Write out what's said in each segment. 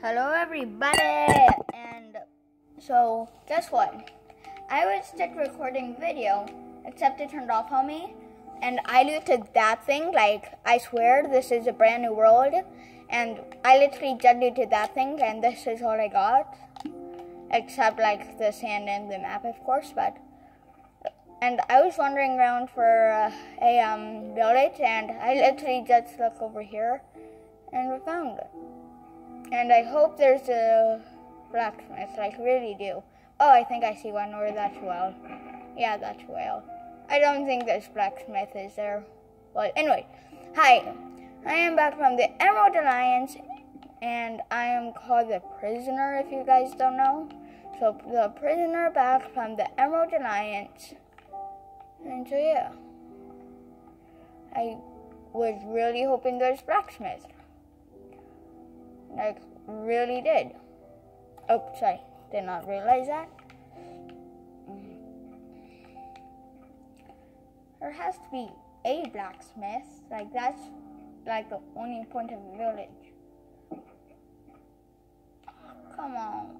Hello, everybody! And so, guess what? I was still recording video, except it turned off on me, and I looted that thing. Like, I swear, this is a brand new world, and I literally just looted that thing, and this is all I got. Except, like, the sand and the map, of course, but. And I was wandering around for uh, a um, village, and I literally just looked over here, and we found it. And I hope there's a blacksmith, like really do. Oh, I think I see one or that's well. Yeah, that's well. I don't think there's blacksmith, is there? Well, anyway, hi. I am back from the Emerald Alliance, and I am called the Prisoner, if you guys don't know. So, the Prisoner back from the Emerald Alliance. And so, yeah. I was really hoping there's blacksmith. Like, really did. Oh, sorry. Did not realize that. There has to be a blacksmith. Like, that's like the only point of the village. Come on.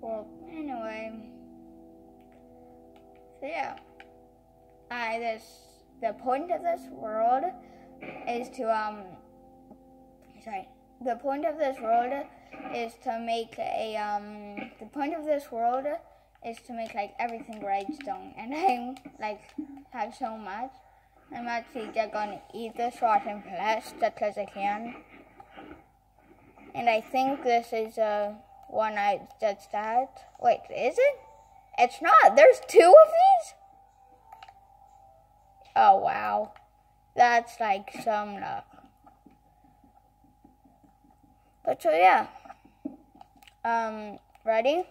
Well, anyway. So, yeah. I, this the point of this world is to um sorry the point of this world is to make a um the point of this world is to make like everything redstone. And I like have so much. I'm actually just gonna eat this rotten flesh just because I can. And I think this is uh one I just had. wait is it? It's not. There's two of these Oh wow. That's like some luck. But so yeah. Um ready?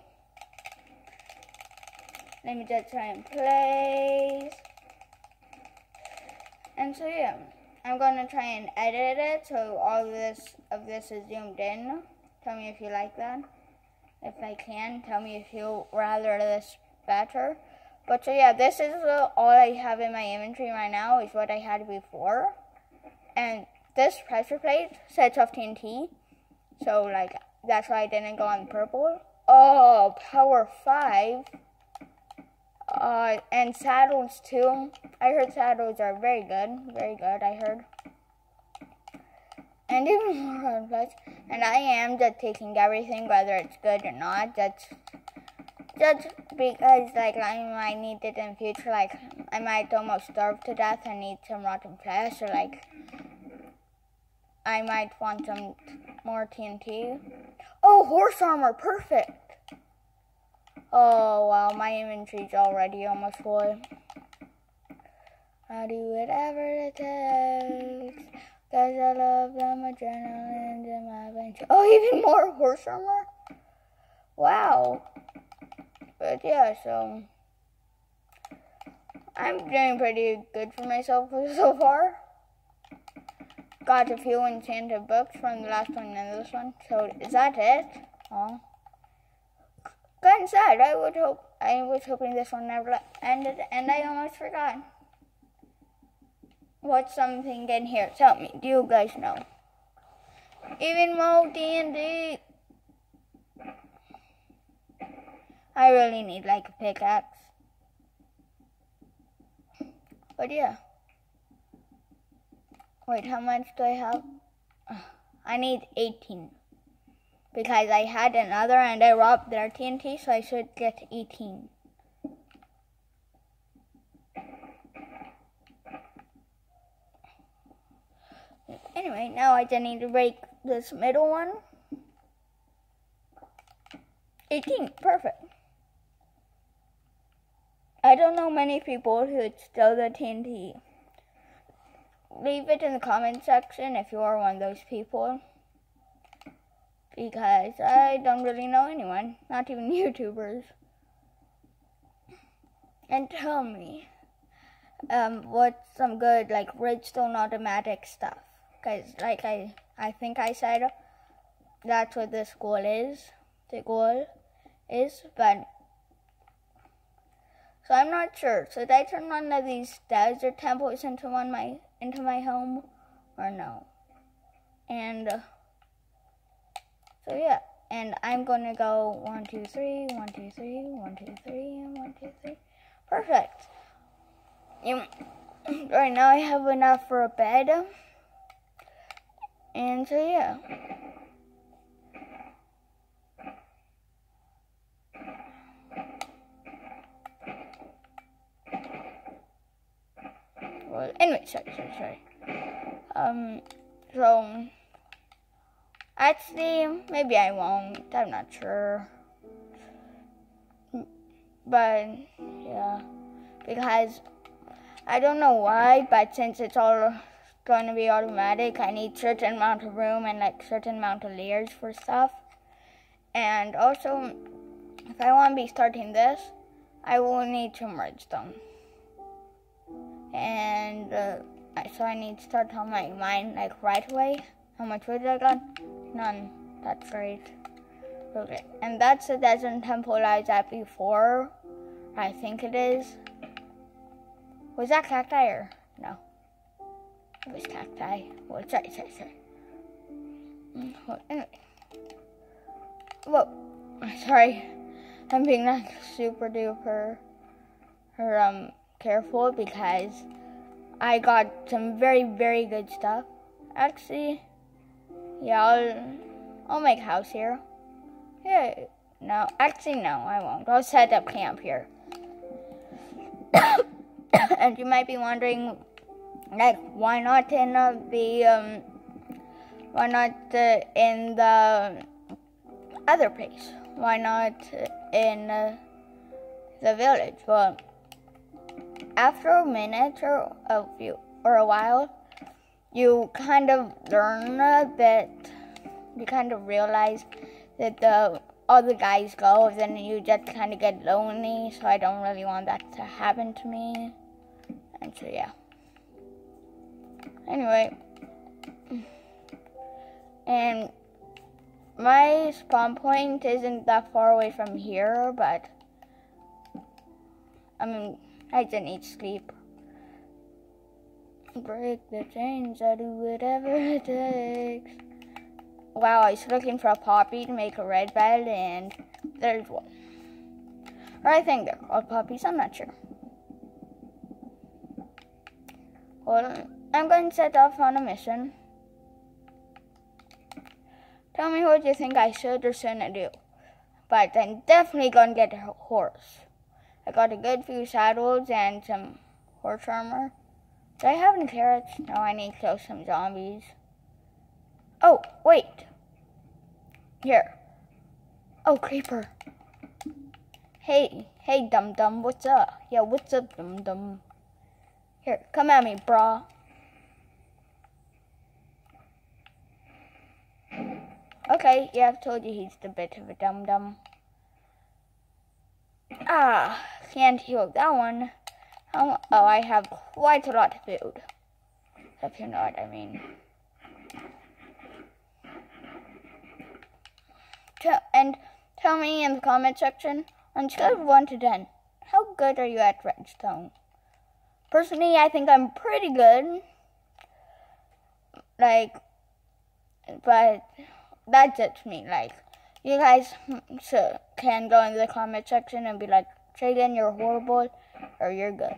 Let me just try and play. And so yeah. I'm gonna try and edit it so all this of this is zoomed in. Tell me if you like that. If I can, tell me if you rather this better. But so yeah, this is all I have in my inventory right now is what I had before. And this pressure plate sets off TNT. So like that's why I didn't go on purple. Oh, power five. Uh, and saddles too. I heard saddles are very good. Very good, I heard. And even more plus. And I am just taking everything, whether it's good or not. That's just because like I might need it in future, like I might almost starve to death and need some rotten flesh, or like I might want some more TNT. Oh, horse armor, perfect. Oh wow, my inventory's already almost full. I'll do whatever it takes. Cause I love them adrenaline in my veins. Oh, even more horse armor? Wow. But yeah, so I'm doing pretty good for myself so far. Got a few enchanted books from the last one and this one. So is that it? Oh. Kind of sad. I would hope I was hoping this one never ended and I almost forgot. What's something in here? Tell me. Do you guys know? Even more TNT. I really need like a pickaxe. But yeah. Wait, how much do I have? I need 18. Because I had another and I robbed their TNT, so I should get 18. Anyway, now I just need to break this middle one. 18, perfect. I don't know many people who steal the TNT. Leave it in the comment section if you are one of those people. Because I don't really know anyone, not even YouTubers. And tell me, um, what's some good, like, redstone automatic stuff? Because, like I, I think I said, that's what this goal is. The goal is, but so I'm not sure. Should I turn one of these desert temples into one my into my home, or no. And uh, so yeah, and I'm gonna go one, two, three, one, two, three, one, two, three, and one, two, three. Perfect. You, right now I have enough for a bed. And so yeah. Well, anyway, sorry, sorry, sorry. Um, so actually, maybe I won't. I'm not sure. But yeah, because I don't know why, but since it's all going to be automatic, I need certain amount of room and like certain amount of layers for stuff. And also, if I want to be starting this, I will need to merge them. And uh, so I need to start my mine like right away. How much wood I got? None. That's great. Okay, and that's the desert temple I was at before. I think it is. Was that cacti or no? It was cacti. Well, sorry, sorry, sorry. Mm, well, anyway. Whoa, sorry. I'm being like super duper, her um careful because I got some very very good stuff. Actually, yeah, I'll I'll make house here. Yeah, no, actually no, I won't. I'll set up camp here. and you might be wondering, like, why not in the um, why not uh, in the other place? Why not in uh, the village? Well, after a minute or a few or a while, you kind of learn a bit. you kind of realize that the all the guys go, then you just kind of get lonely. So I don't really want that to happen to me. And so yeah. Anyway, and my spawn point isn't that far away from here, but I mean, I just need sleep. Break the chains, I do whatever it takes. Wow, I was looking for a poppy to make a red bed, and there's one. Or I think they're called poppies, I'm not sure. Well, I'm going to set off on a mission. Tell me what you think I should or shouldn't do. But I'm definitely going to get a horse. I got a good few saddles and some horse armor. Do I have any carrots? No, I need to kill some zombies. Oh, wait. Here. Oh, creeper. Hey, hey, dum dum, what's up? Yeah, what's up, dum dum? Here, come at me, brah. Okay, yeah, I've told you he's a bit of a dum dum. Ah, can't heal that one. oh, I have quite a lot of food. If you know what I mean. And tell me in the comment section, on scale of 1 to 10, how good are you at redstone? Personally, I think I'm pretty good. Like, but that's just me. Like, you guys mm, so, can go in the comment section and be like, Traden, you're horrible, or you're good.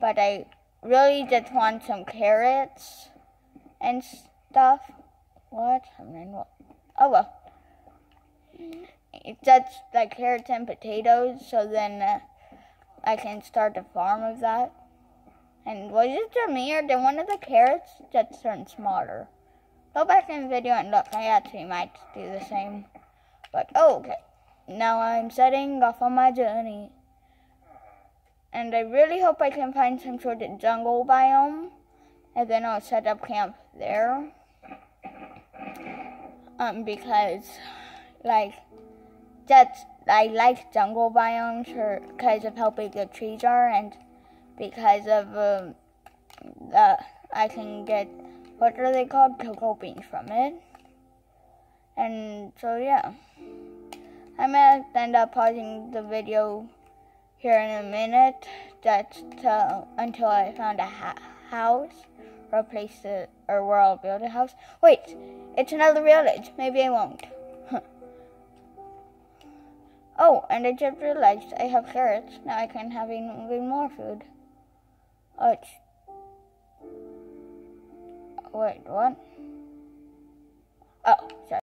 But I really just want some carrots and stuff. What? I mean, what? Oh well. It's just like carrots and potatoes, so then. Uh, I can start a farm of that. And was it to me or did one of the carrots just turn smaller? Go back in the video and look. I actually might do the same. But, oh, okay. Now I'm setting off on my journey. And I really hope I can find some sort of jungle biome. And then I'll set up camp there. Um, because, like, that's I like jungle biomes for because of how big the trees are and because of um, the I can get what are they called cocoa beans from it. And so yeah, I'm gonna end up pausing the video here in a minute. That's until I found a ha house or a place to, or where I'll build a house. Wait, it's another village. Maybe I won't. oh, and I just realized I have carrots. Now I can have even more food. Oh, it's... Wait, what? Oh, sorry.